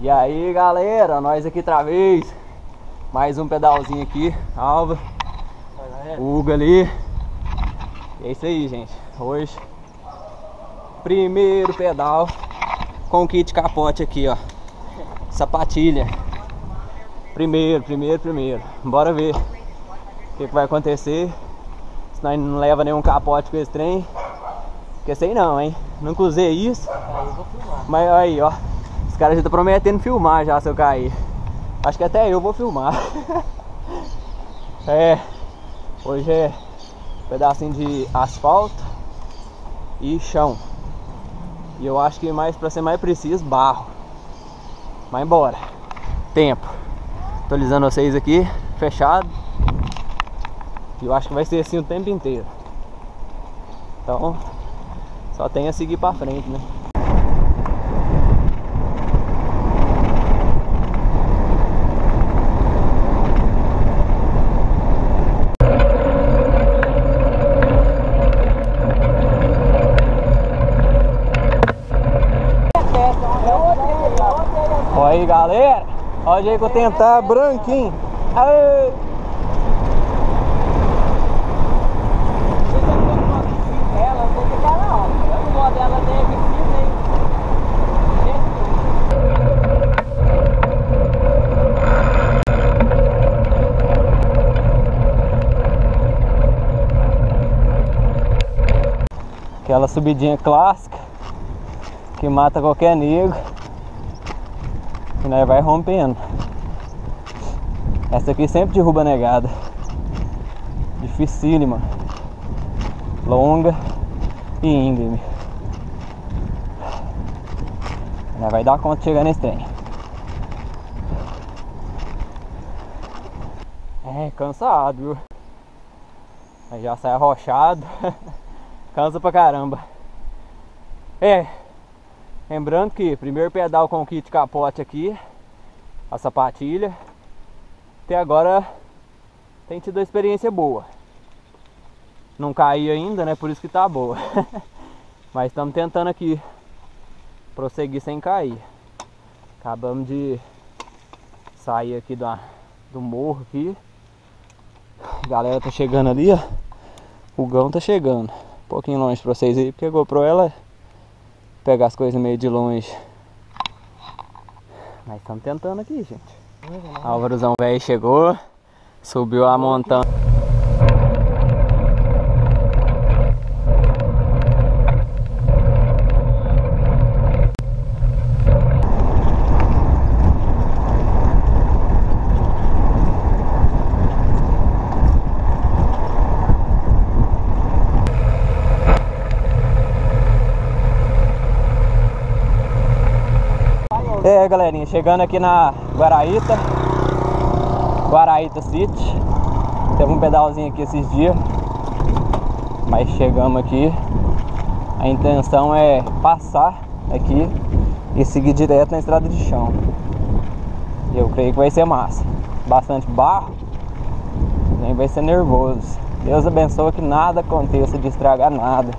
E aí galera, nós aqui outra vez. Mais um pedalzinho aqui Alva Hugo ali. E é isso aí gente. Hoje Primeiro pedal Com kit capote aqui ó. Sapatilha. Primeiro, primeiro, primeiro. Bora ver O que, que vai acontecer. Se nós não leva nenhum capote com esse trem. Porque sei não, hein? Nunca usei isso. Mas aí ó os caras já estão prometendo filmar já se eu cair. Acho que até eu vou filmar. é. Hoje é um pedacinho de asfalto e chão. E eu acho que mais para ser mais preciso, barro. Mas embora. Tempo. Atualizando vocês aqui, fechado. E eu acho que vai ser assim o tempo inteiro. Então, só tem a seguir para frente, né? Olha aí o jeito que eu tentar branquinho. Aê. Aquela subidinha clássica que mata qualquer negro e nós vai rompendo. Essa aqui sempre derruba negada. Dificílima. Longa e íngreme. Nós vai dar conta de chegar nesse trem. É, cansado, viu? Já sai arrochado. Cansa pra caramba. É, Lembrando que primeiro pedal com o kit capote aqui, a sapatilha. Até agora tem tido uma experiência boa. Não caí ainda, né? Por isso que tá boa. Mas estamos tentando aqui prosseguir sem cair. Acabamos de sair aqui do, do morro aqui. A galera tá chegando ali, ó. O gão tá chegando. Um pouquinho longe pra vocês aí, porque a GoPro ela pegar as coisas meio de longe. Mas estamos tentando aqui, gente. Álvarozão velho chegou, subiu a montanha. É galerinha, chegando aqui na Guaraíta. Guaraíta City. Teve um pedalzinho aqui esses dias Mas chegamos aqui. A intenção é passar aqui E seguir direto na estrada de chão. Eu creio que vai ser massa. Bastante barro Nem vai ser nervoso. Deus abençoe que nada aconteça de estragar nada.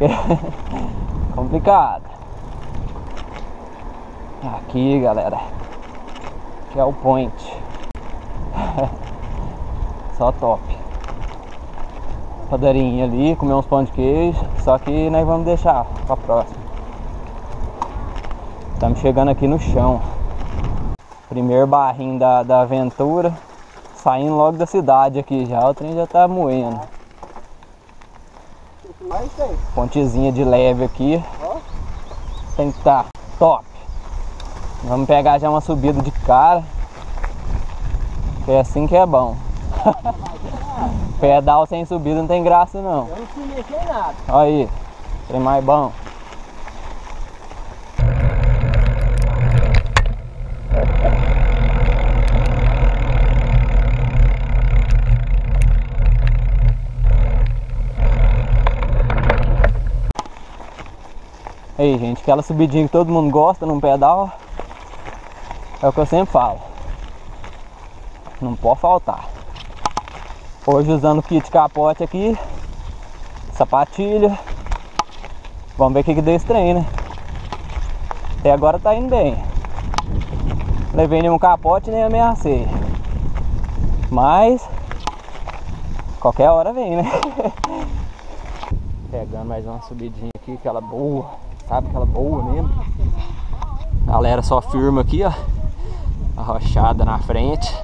Complicado Aqui, galera. Que é o point. Só top. Padarinha ali, comer uns pão de queijo. Só que nós vamos deixar pra próxima. Estamos chegando aqui no chão. Primeiro barrinho da, da aventura. Saindo logo da cidade aqui já. O trem já tá moendo. Pontezinha de leve aqui. Tem que estar tá top. Vamos pegar já uma subida de cara. Que é assim que é bom. Pedal sem subida não tem graça não. Eu não se mexer nada. Olha aí, tem mais bom. Aí, gente, aquela subidinha que todo mundo gosta num pedal. É o que eu sempre falo. Não pode faltar. Hoje usando o kit capote aqui. Sapatilha. Vamos ver o que, que deu esse trem, né? Até agora tá indo bem. levei nenhum capote nem ameacei. Mas qualquer hora vem, né? Pegando mais uma subidinha aqui, aquela boa, sabe? Aquela boa mesmo. Galera só firma aqui, ó. Arrochada na frente.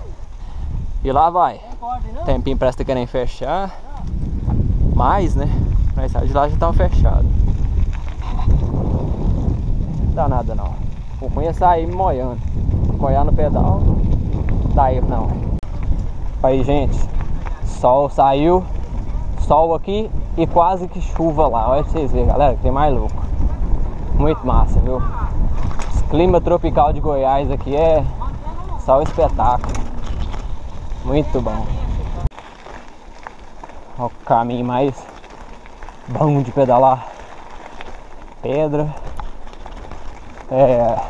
E lá vai. Tempinho presta querem fechar. Mais, né? Mas de lá já tava fechado. Não dá nada não. Vou conhecer aí me moiando. Moiar no pedal. Dá erro não. Aí gente. Sol saiu. Sol aqui e quase que chuva lá. Olha pra vocês verem, galera, que tem mais louco. Muito massa, viu? Esse clima tropical de Goiás aqui é só um espetáculo. Muito bom. O caminho mais bom de pedalar. Pedra. É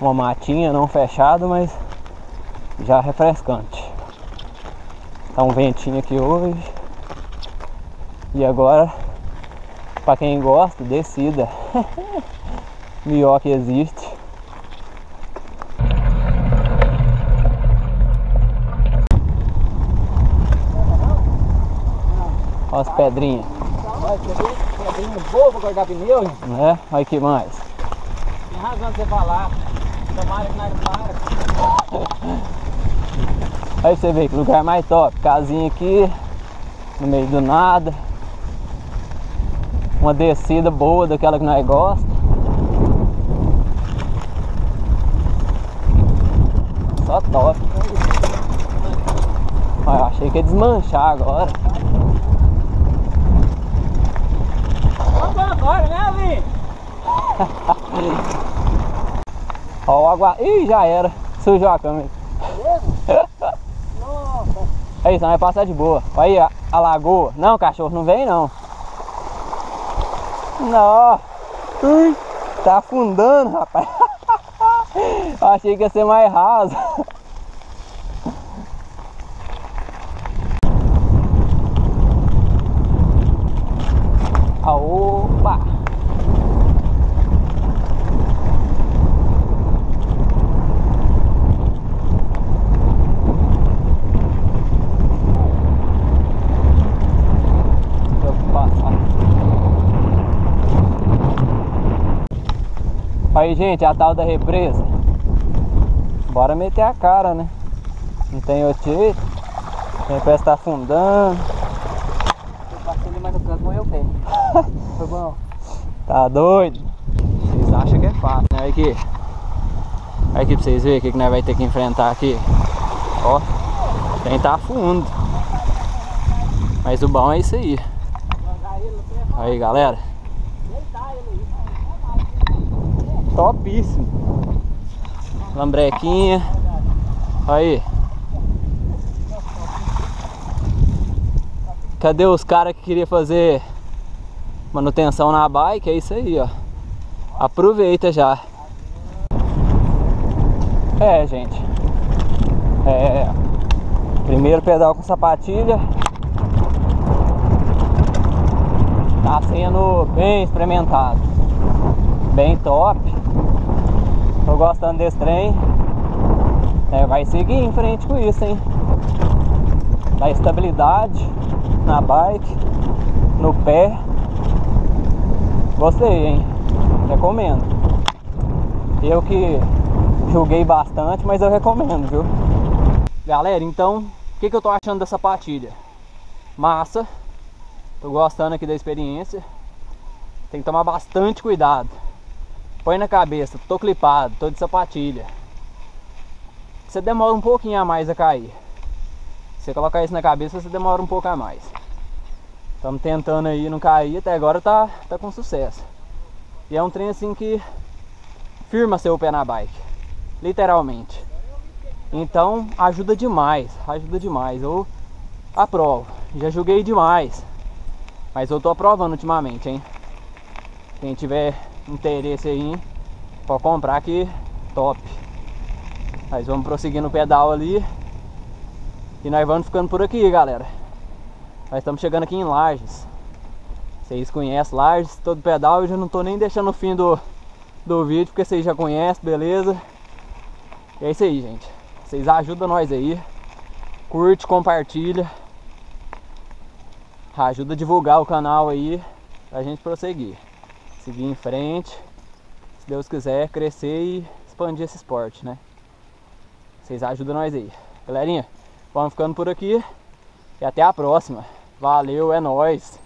uma matinha não fechada, mas já refrescante. Tá um ventinho aqui hoje. E agora, para quem gosta, descida. Melhor que existe. Olha as pedrinhas. Olha, pedrinha boa pra carregar pneu, hein? É? Olha que mais. Tem razão de você falar. Tomara que nós para. Aí você vê que lugar mais top. Casinha aqui, no meio do nada. Uma descida boa daquela que nós gostamos. Só top. Olha, achei que ia desmanchar agora. Vamos agora, né, Vim? Ó o água. Ih, já era. Sujou a câmera. Nossa. É isso, não vai passar de boa. Olha aí a, a lagoa. Não, cachorro, não vem não. Não. Ui, tá afundando, rapaz. Achei que ia ser mais raso. Ah, Opa! Deixa eu passar. Aí, gente, a tal da represa. Bora meter a cara, né? Não tem outro jeito. A represa tá afundando. Eu passei ali mais no canto, morreu o pé. Foi bom. Tá doido? Vocês acham que é fácil, né? Olha aqui. Olha aqui pra vocês verem o que, que nós vai ter que enfrentar aqui. Ó, tem tá fundo. Mas o bom é isso aí. Aí, galera. Topíssimo. Lambrequinha. Aí. Cadê os caras que queriam fazer manutenção na bike? É isso aí, ó. Aproveita já. É, gente. É. Primeiro pedal com sapatilha. Tá sendo bem experimentado. Bem top. Tô gostando desse trem. É, vai seguir em frente com isso, hein? Dá estabilidade na bike, no pé. Gostei, hein? Recomendo. Eu que julguei bastante, mas eu recomendo, viu? Galera, então, o que, que eu tô achando dessa patilha? Massa. Tô gostando aqui da experiência. Tem que tomar bastante cuidado. Põe na cabeça, tô clipado, tô de sapatilha. Você demora um pouquinho a mais a cair. Se você colocar isso na cabeça, você demora um pouco a mais. Estamos tentando aí não cair, até agora tá, tá com sucesso. E é um trem assim que firma seu pé na bike. Literalmente. Então ajuda demais, ajuda demais. Eu aprovo. Já joguei demais. Mas eu tô aprovando ultimamente, hein? Quem tiver interesse aí, pode comprar que top. Nós vamos prosseguir no pedal ali. E nós vamos ficando por aqui, galera. Nós estamos chegando aqui em Lages. Vocês conhecem Lages, todo pedal. Eu já não tô nem deixando o fim do, do vídeo, porque vocês já conhecem, beleza? E é isso aí, gente. Vocês ajudam nós aí. Curte, compartilha. Ajuda a divulgar o canal aí pra gente prosseguir. Seguir em frente. Se Deus quiser, crescer e expandir esse esporte, né? Vocês ajudam nós aí. Galerinha, vamos ficando por aqui. E até a próxima. Valeu, é nóis.